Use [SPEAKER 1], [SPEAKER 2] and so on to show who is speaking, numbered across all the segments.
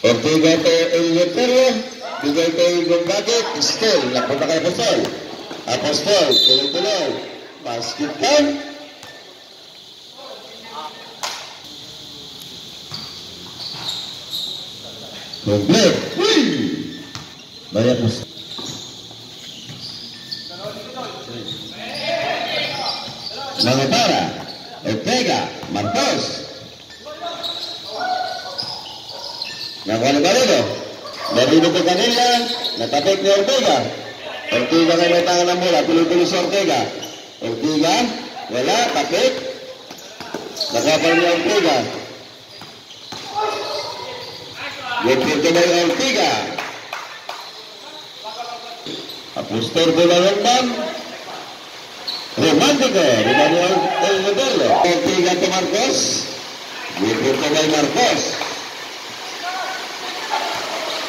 [SPEAKER 1] Ortega ito Eleuterio, bigay kay Gonzague, Pistol, napunta kay Apostol. Tuloy-tuloy. Basket down. Complete. Uy! Maria Apostol. Mangatara, Ortega, Marcos. Barilo ko kanila, natapik ni Ortega. Ortega na may tangan ng mula, tuloy-tuloy si Ortega. Ortega, wala, tapik. Nakapal ni Ortega. The by Ortega. Apostol bola Rondam. Romántico, Romántico El Modello. Ortega to Marcos. For the by Marcos.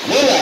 [SPEAKER 1] Bola.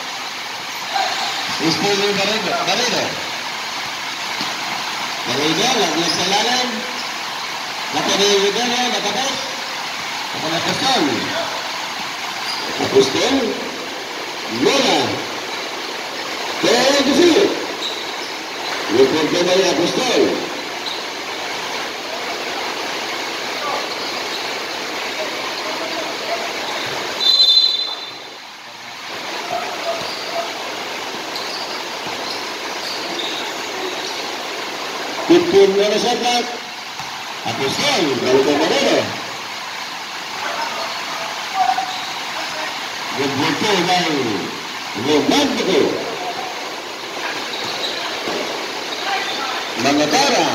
[SPEAKER 1] Después de Barreiro. Barreiro. Barreiro, la iglesia Lalan. La pelea de Rivera, la capaz. La la cuestión. La cuestión. ¿Qué lo que sigue? Lo la. Fifteen na sa shot. Apostol, balik na Manero. Nagbuto ng romantiko. Mga tara.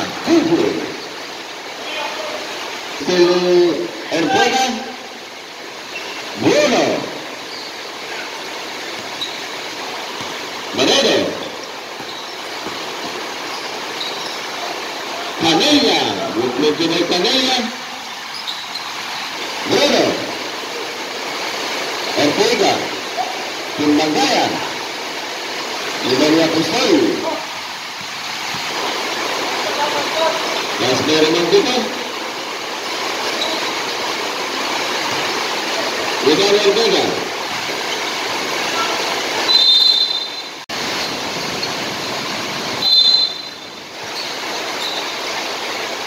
[SPEAKER 1] Manero. Canella. Lo que no Canella. Bruno. Ortega, Timbangaya, Limalia Apostol, Las Mereman kita, Limalia Ortega,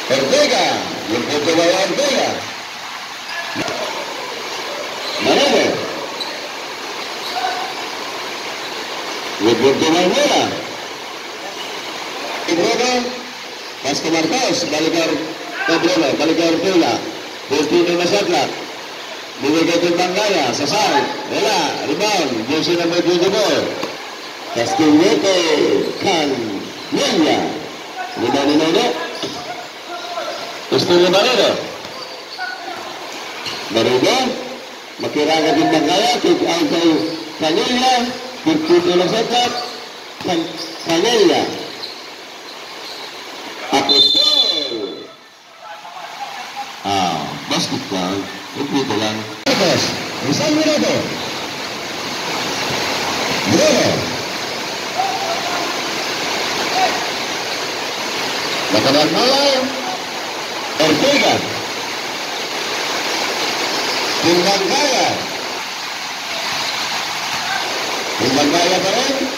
[SPEAKER 1] Ortega, yung pagkawa Ortega, Manero, Woodward Gumaymola. Bruno, Pasco Marcos, balikan ke Bruno, balikan Ortega. Pustino Masadlak. Bibigay kay Bangaya, sasal. Wala, rebound. Josi na may Bujibol. Castillete, Kan, Nilla. Lima ni Gusto niya Barredo. Barredo, makiraga din Bangaya, kick out kay Kanilla. Pustino Masadlak. Kan, Kanilla. Apostol. Ah, basket lang. Ito lang. Tapos, isang minuto. Bruno. Malay. Ortega. Timbangkaya. Timbangkaya pa rin.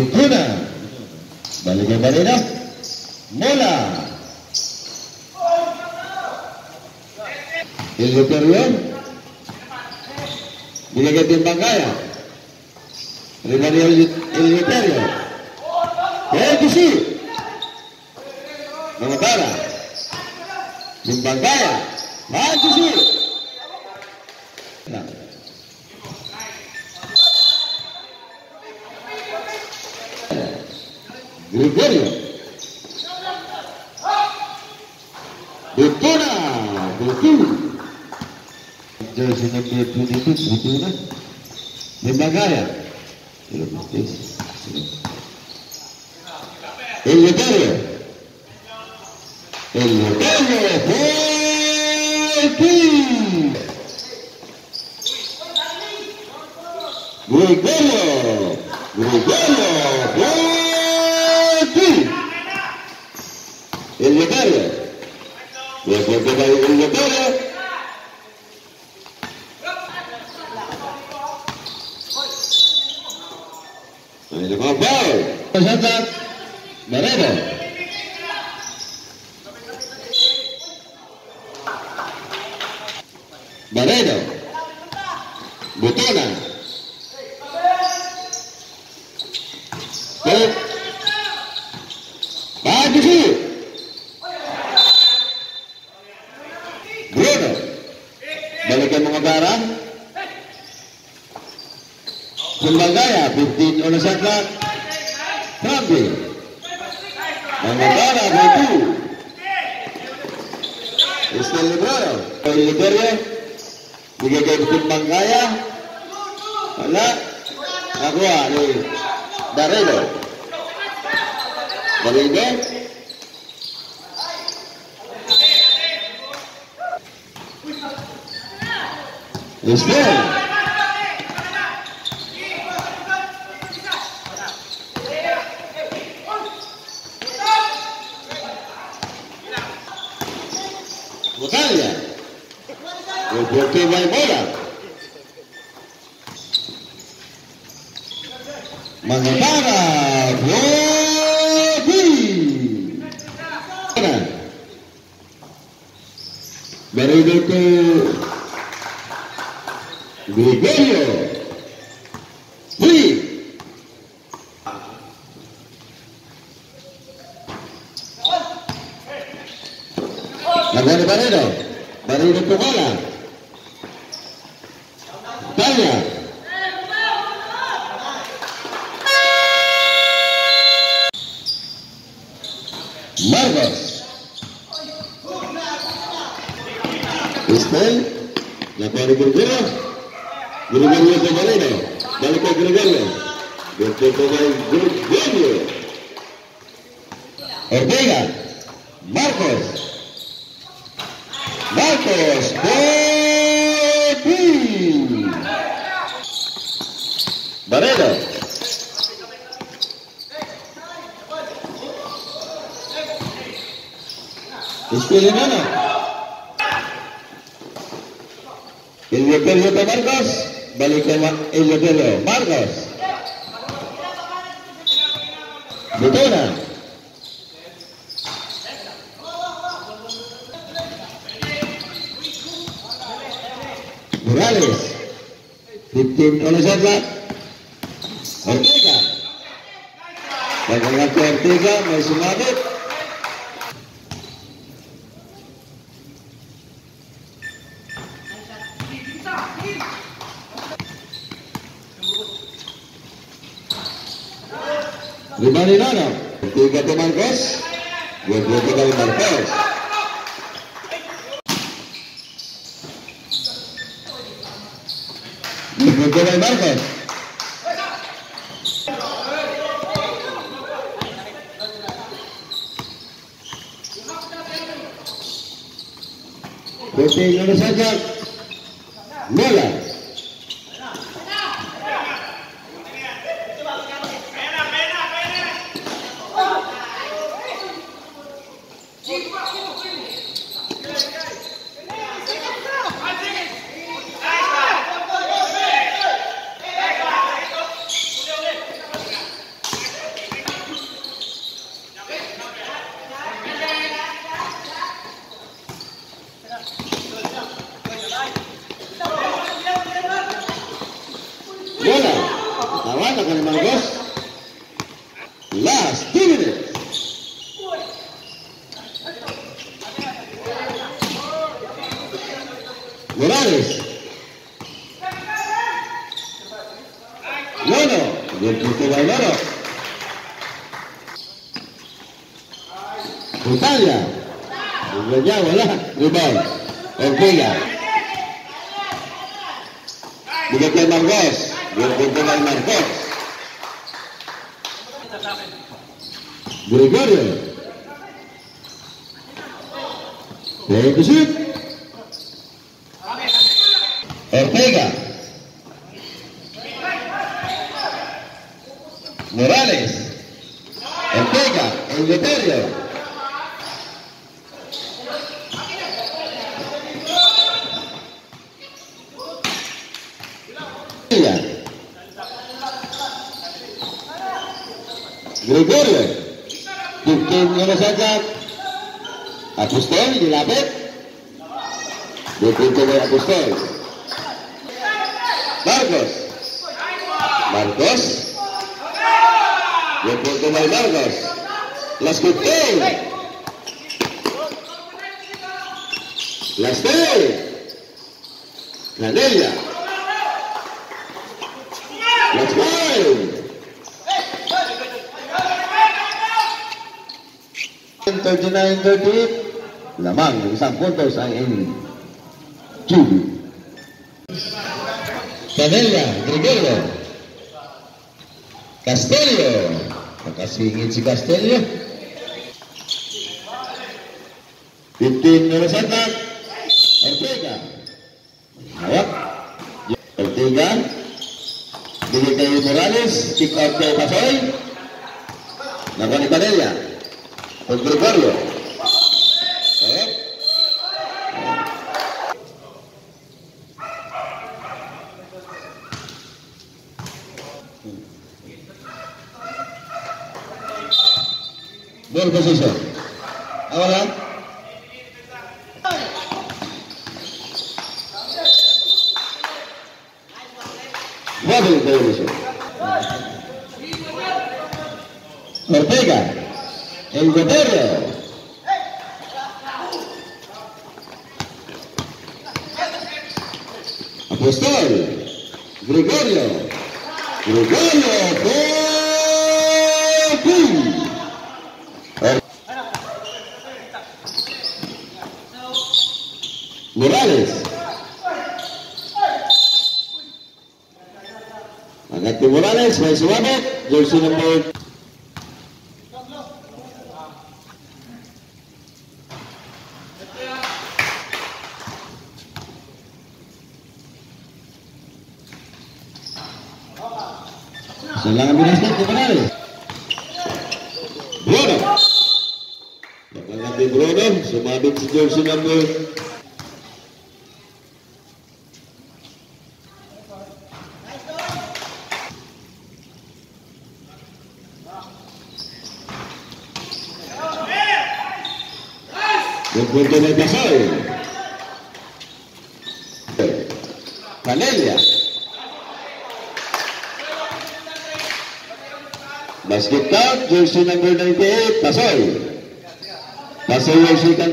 [SPEAKER 1] Lutuna. Balik ke Barina. Mola. Ilio Perion. Binigay timbang kaya. Rivali Ilio Perion. KTC. Mengutara. Timbang kaya. Maju sih. Nigeria. Depora, Betul. Jauh sini dia tu dia tu betul kan? El Lecario. El Lecario fue aquí. Gregorio. Gregorio no pierda ningún detalle. Ahí le va, Presenta Moreno. Moreno. Wala. Nakuha ni. Darelo. Ismail. Botaglia. Vargas. Este, la para Burguera. Gregorio de Moreno. Dale con Gregorio. El Gregorio. Ortega. Belenana. El bloqueo de Vargas, vale el bloqueo de Vargas. Morales. Ortega. La Ortega, Tiga ke Marcos. Dua dua ke Marcos. Betul dari Marcos. Putih Indonesia saja. Bola. 哎。Gregorio, que usted no nos haya acostado y la vez, yo creo que voy a acostar. Marcos, Marcos, yo creo que voy Marcos, las que usted, las tres, Canella. 39-38 lamang ng isang puntos ang NQB Canella, Gregorio Castelio. Nakasingit si Castelio. 15 na nasatak Ortega. Hawak Ortega. Bigay kay Morales kick out kay Pasoy. Ni Completarlo. ¿Eh? Bueno. Angkat Morales, may sumabot. Jersey number Selangan binasket ke Morales. Bruno. Lapangan di Bruno, sumabit si jersey number encuentro en el pasado. Basket jersey number 98, Pasoy. Pasoy jersey kang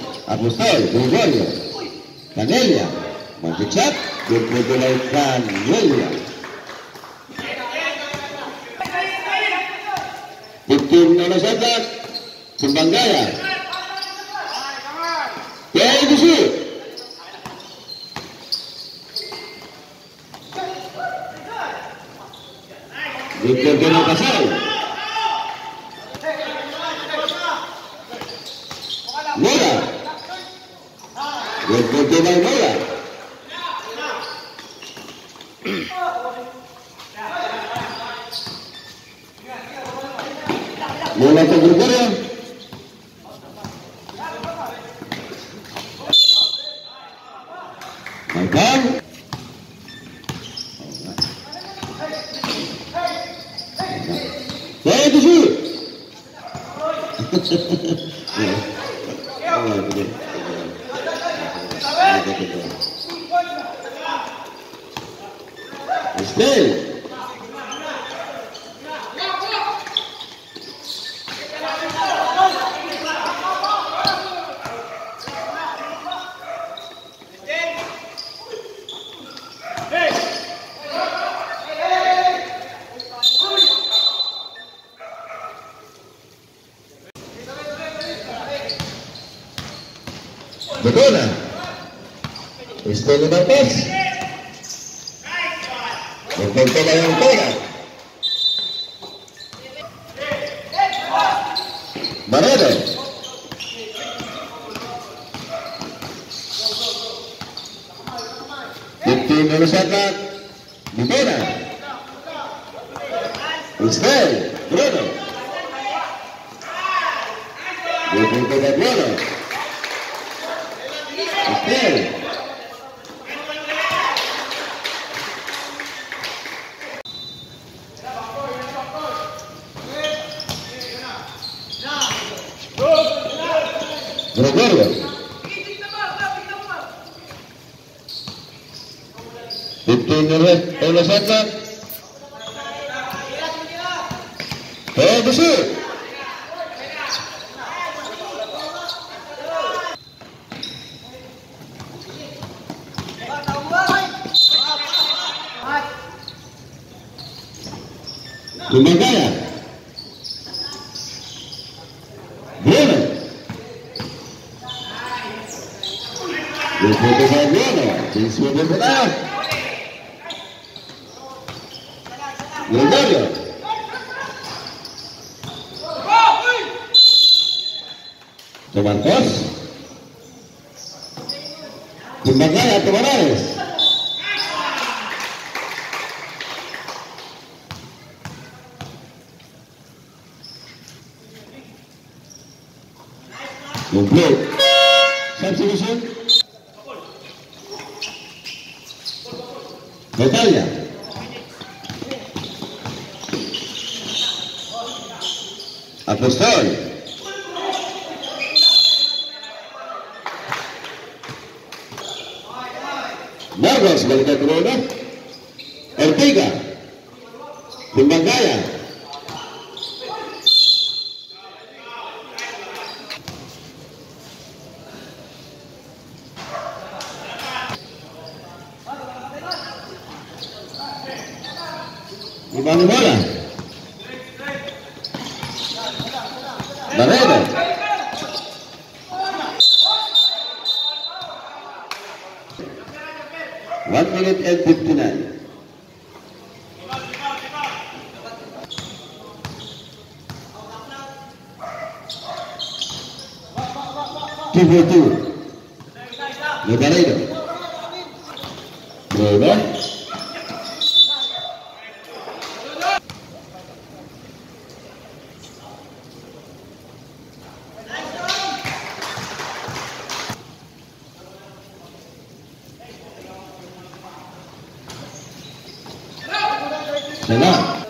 [SPEAKER 1] Apostol, Gregorio, Canelia, de la Canelia. Victim na nasatak, Sumbangaya. Ya itu. Victor Kena They, they, they don't know. Llega. Está en una paz. La delantera. Mangaia. Bruna. Depois da Bruna. Quem se vai Marcos, balik ke Corona. Ortega. Limbagaya. Gimana Nanak.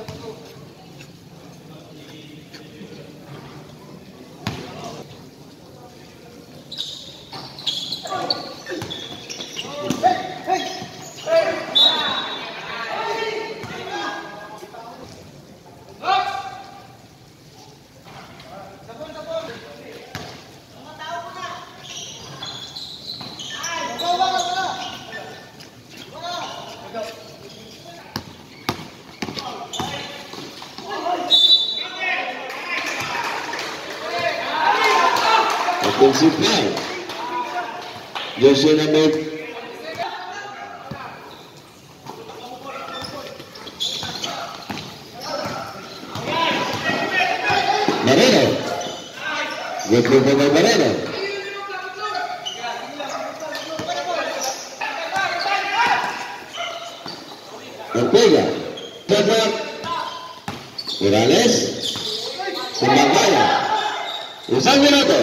[SPEAKER 1] el club de Valvarero. Ortega. Morales. Con Magdala. Usán Minuto.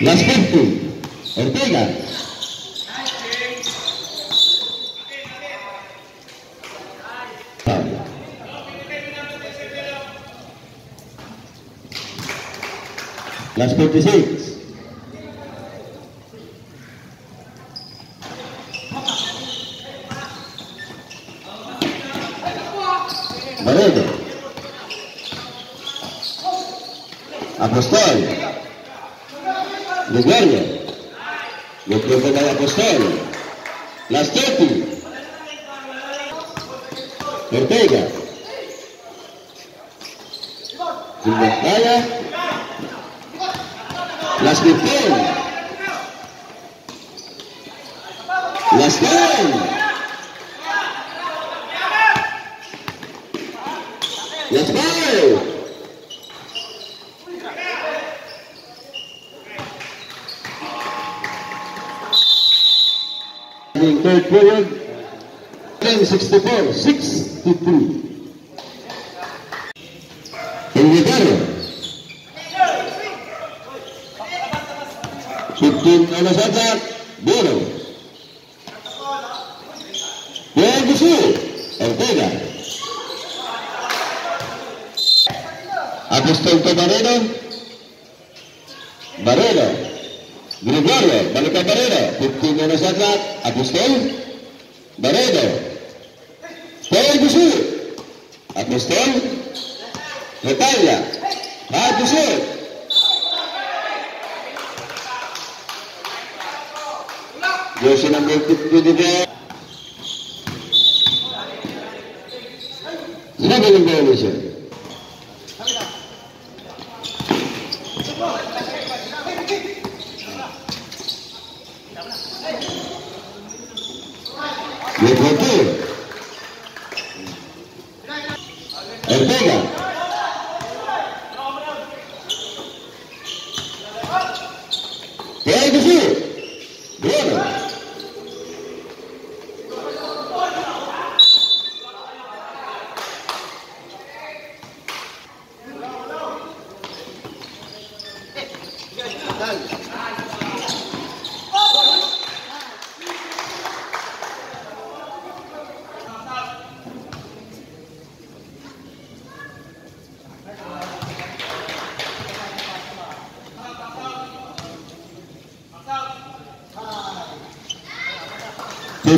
[SPEAKER 1] Las Ortega. Las 26. 10. Let's go! In third period, 1064, 63. Inglaterra. 15 on the subject, Barrero. Barrero. Gregorio, balik ke Barrero. 15 on the subject, Apostol. Barrero. Pierre Gusu. Apostol. Retalla. Hard to shoot. Jersey number 24. Sinabi ng. les Bretons.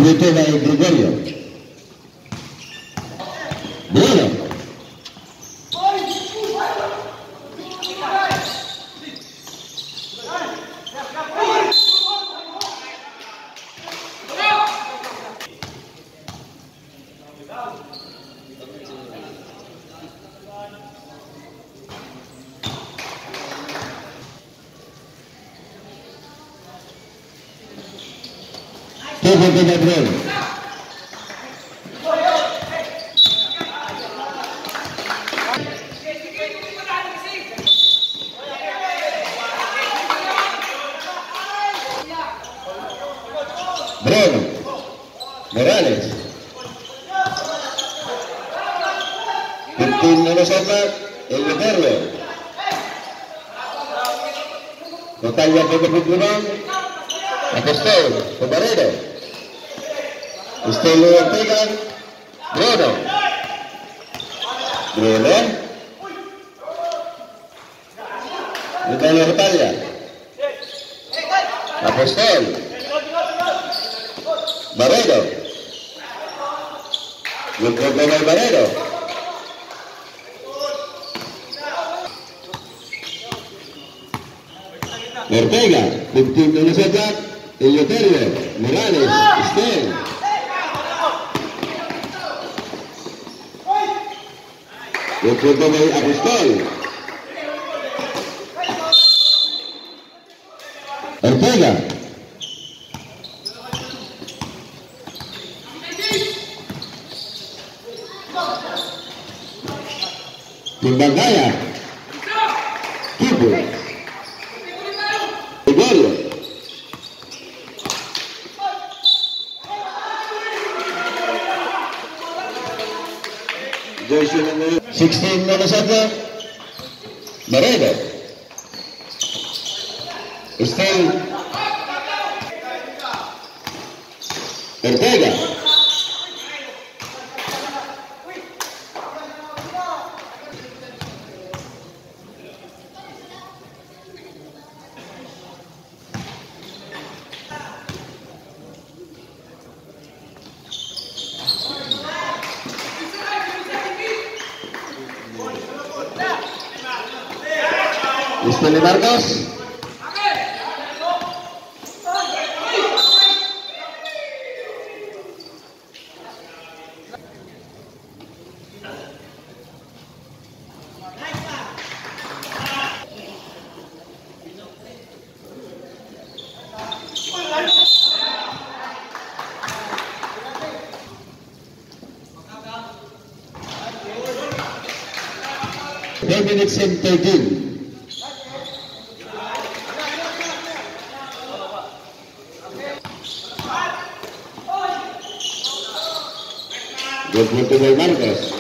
[SPEAKER 1] Vitor Gregorio. de Morales. Pintín no nos el meterlo. Total ya. El pueblo. Apostol. Barrero. Yo creo que el Barrero. Ortega, Morales, Estel. Yo creo que el Apostol. Vega. Timbangaya. Kibu. Gregorio. Sixteen Namasaka. Marega. Están Ortega. presentador. Dos puntos de Vargas.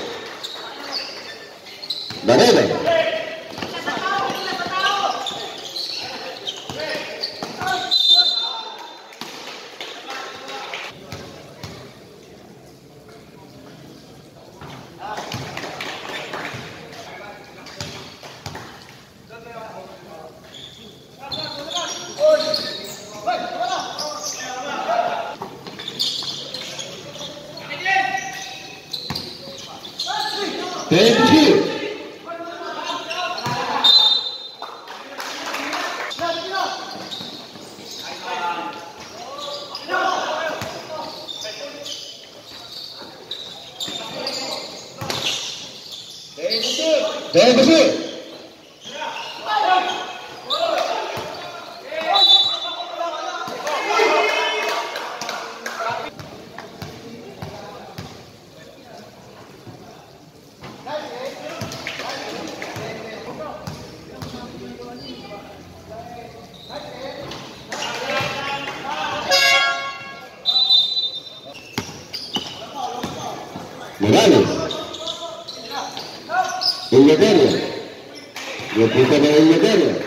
[SPEAKER 1] tiene que ver en materia.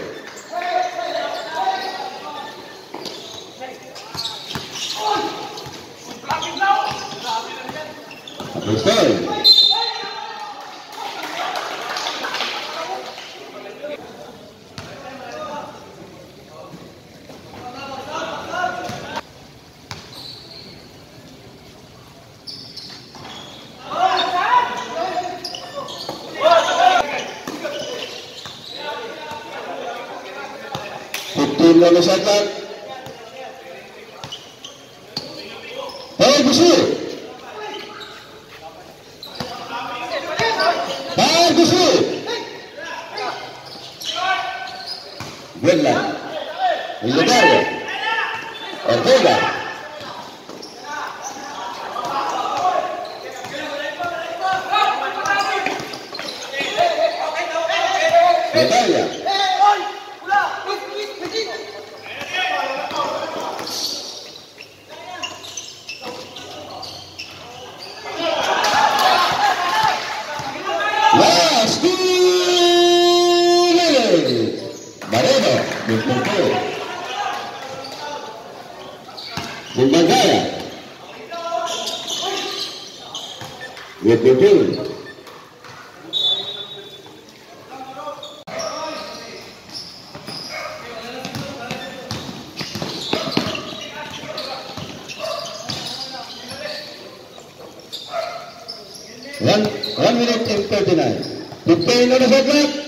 [SPEAKER 1] one one minute in 39 Do you pay for black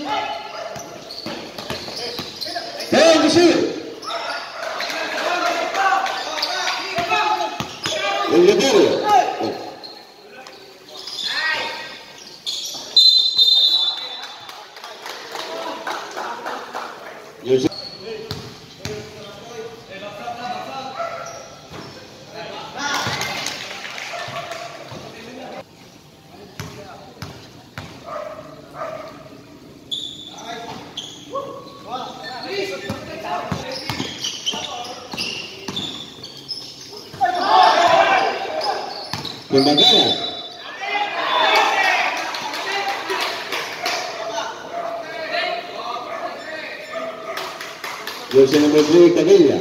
[SPEAKER 1] 3, Canilla.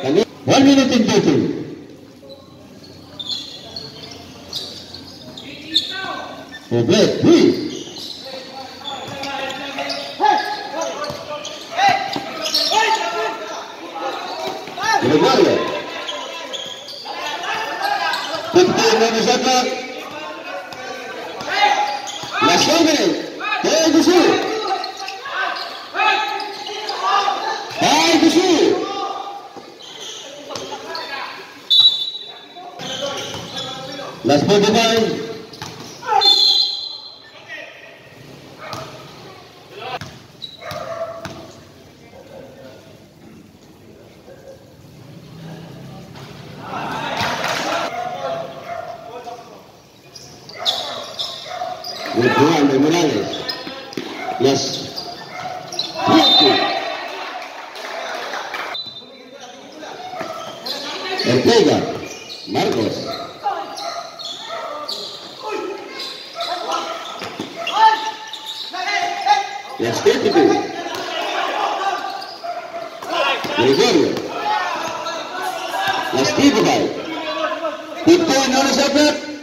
[SPEAKER 1] Canilla. One minute in PTB. Gregorio. Mas Steve vai. Pitone, olha o Zé